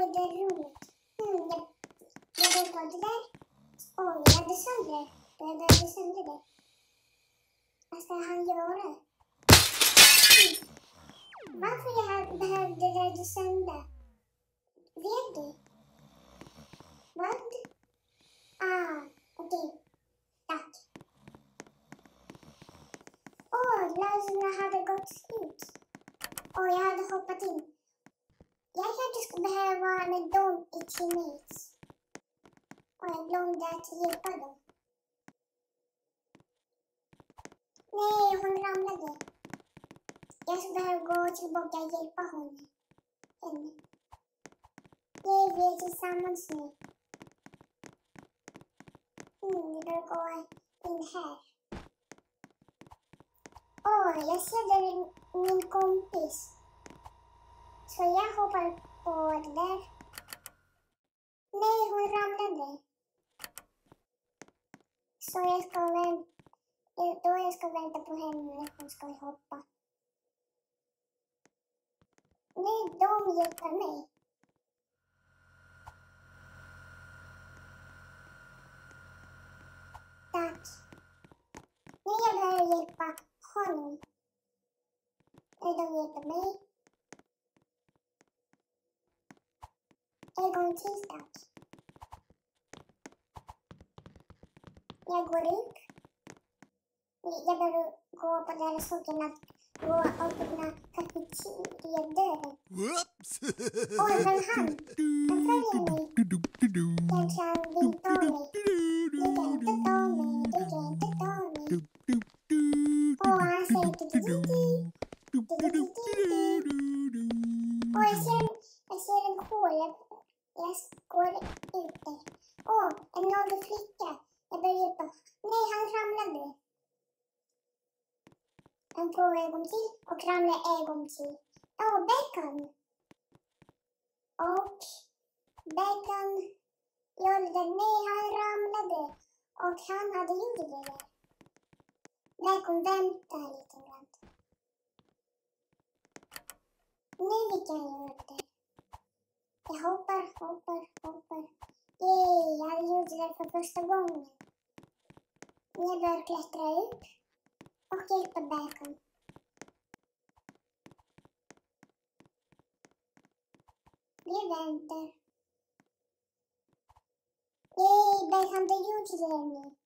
Och det rummet. Mm, jag, jag behöver ta det där. Oj, jag hade sönder det. Jag behövde sönder det. Vad ska han göra? Mm. Varför jag behövde rädda sönder? Vet du? Vad? Ah, okej. Tack. Åh, lösningen hade gått ut. Och jag hade hoppat in. Jag kanske skulle behöva vara med dem i teammates. Och jag glömde att hjälpa dem. Nej, hon ramlade. Jag skulle behöva gå tillbaka och hjälpa henne. henne. Nej, vi är tillsammans nu. Mm, vi bör gå in här. Åh, oh, jag ser där min kompis. Så jag hoppar på det där. Nej, hon ramlade. Så jag ska vänta. Då jag ska vänta på henne när hon ska hoppa. Nej, de hjälper mig. Tack. Nu jag behöver hjälpa honom. Nej, de hjälper mig. En gång till tack. Jag går upp. Jag behöver gå på den saken att gå och öppna kafeteriadörren. Whoops! Oj, vem han? Han följer mig. Kanske han vill ta mig. Du kan inte ta mig, du kan inte ta mig. Åh, han säger du-du-du-du. Du-du-du-du-du. Åh, jag ser, jag ser en hål. Jag, jag går ut där. Åh, en nagelflicka. flicka. Jag börjar hjälpa. Nej, han ramlade. Han provar en gång ramla en gång till. Åh, oh, bacon. Och bacon gjorde det. Nej, han ramlade. Och han hade gjort det där. Bacon väntar lite grann. Nu fick jag göra det. Jag hoppar, hoppar, hoppar. Yay, jag gjorde det för första gången. Jag bör klättra upp och hjälpa Bacon. Väntar. Yay, Bacon, du gjorde det nu.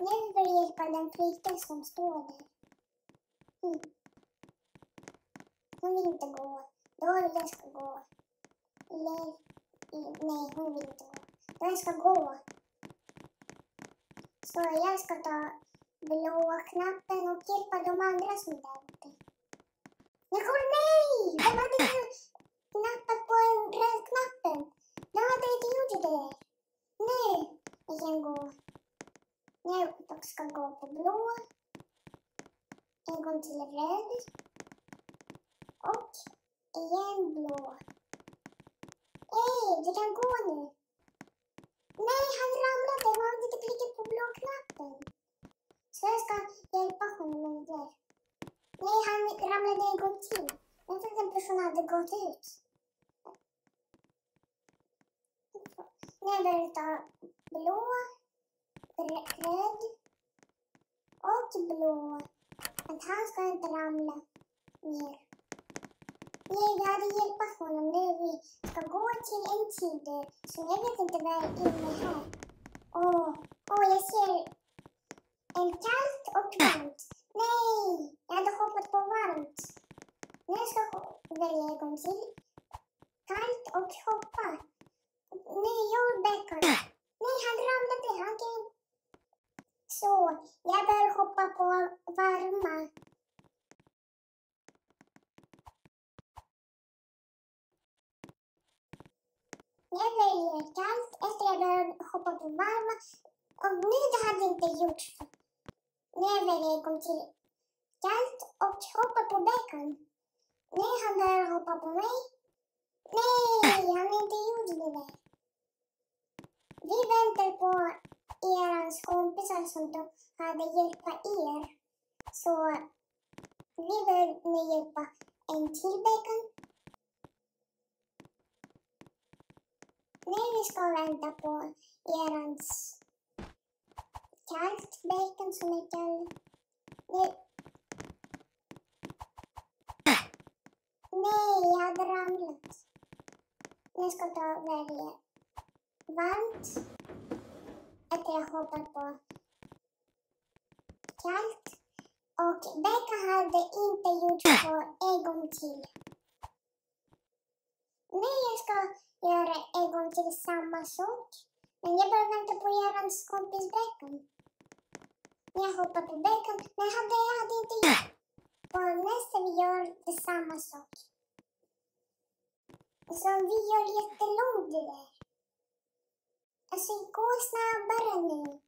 Nu vill hjälpa den flickan som står där. Mm. Hon vill inte gå. Då jag ska gå. Eller, nej, hon vill inte gå. Då jag ska gå. Så jag ska ta blåa knappen och hjälpa de andra som är där uppe. Jag kom, nej! De hade inte knappat på den röda knappen. De hade inte gjort det där. Nej, jag kan gå. Jag ska gå på blå. En gång till röd. Och igen blå. Hej, du kan gå nu. Nej, han ramlade. Han hade inte klickat på blå knappen. Så jag ska hjälpa honom med det. Nej, han ramlade en gång till. Jag trodde den personen hade gått ut. Nu behöver jag ta blå, röd och blå. Att han ska inte ramla ner. Nej, vi hade hjälpt honom. Nu vi ska gå till en tid som jag vet inte vad är inne här. Åh, åh, jag ser en kallt och varmt. Nej, jag hade hoppat på varmt. Nu ska jag välja en gång till. Kallt och hoppa. Nej, jordbäckon. Nej, han ramlade. Han kan... Så, jag bör hoppa på varma. Jag kallt efter jag började hoppa på varma. Och nu det hade inte gjorts. Nu väljer jag kom till kallt och hoppa på bacon. Nu han börjar hoppa på mig. Nej, han inte gjort det där. Vi väntar på erans kompisar som då hade hjälpa er. Så vi vill nu hjälpa en till bacon. Nej, vi ska vänta på erans kallt bacon som är. Nej. Nej, jag hade ramlat. Jag ska ta och välja varmt. Att jag hoppar på kallt. Och bacon hade inte gjort på en gång till. Nej, jag ska göra en gång till samma sak. Men jag bara väntar på Görans kompis bacon. Jag hoppade på bacon. Men jag hade, jag hade inte gjort. det. nästa vi gör det samma sak. Alltså, Så vi gör jättelångt det där. Alltså gå snabbare nu.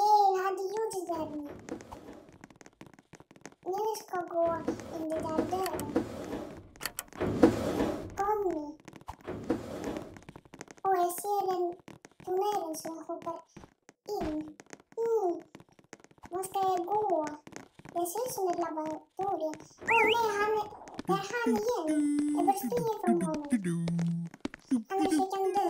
Yay, jag hade nu. Ska jag gå in den där dörren. Kom nu. Och jag ser en tunneln så jag hoppar in. Mm. Var ska jag gå? Det ser ut som ett laboratorium. Åh nej, han. Det är han igen. Jag bör springa från honom. Annars jag kan dö.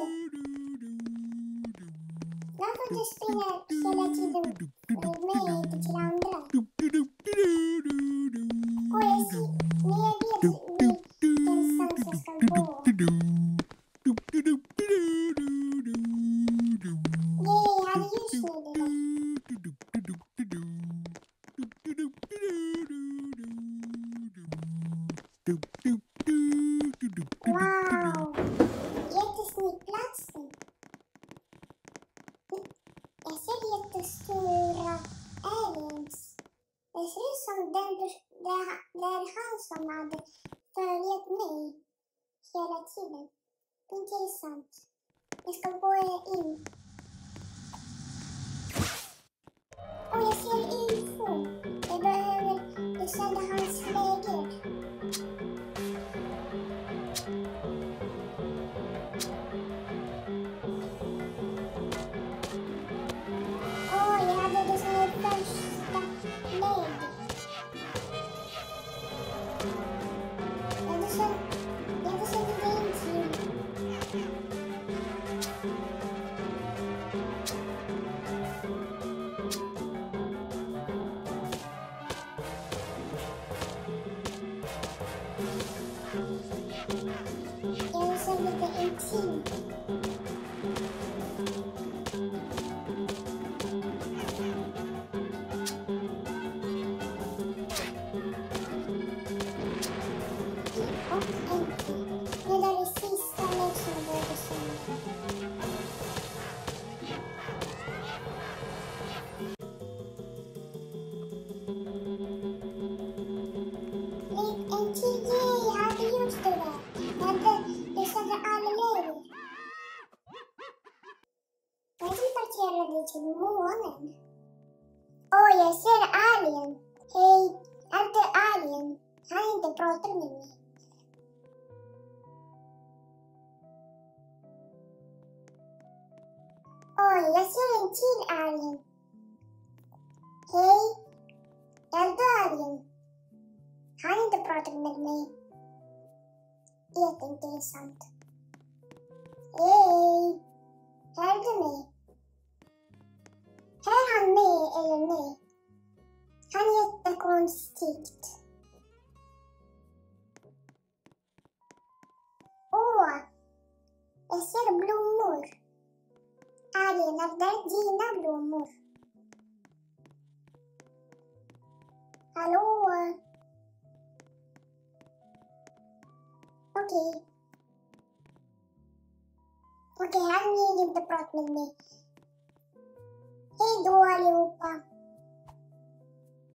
Jag får inte springa hela tiden med mig inte till andra. Och jag ser... Men jag vet vilken stans jag ska gå. Yay, jag hade just nu det där. Wow! Jättesnygg plats. Jag ser jättestora aliens. Det ser ut som den, det, det är han som hade följt mig hela tiden. Det är sant. Jag ska gå in. Och jag ser info. Jag behöver... Jag kände hans läger. Oj, jag ser en till alien. Hej, jag heter alien. Han har inte pratat med mig. ipinto-proud with me. Hey, Dua Lipa.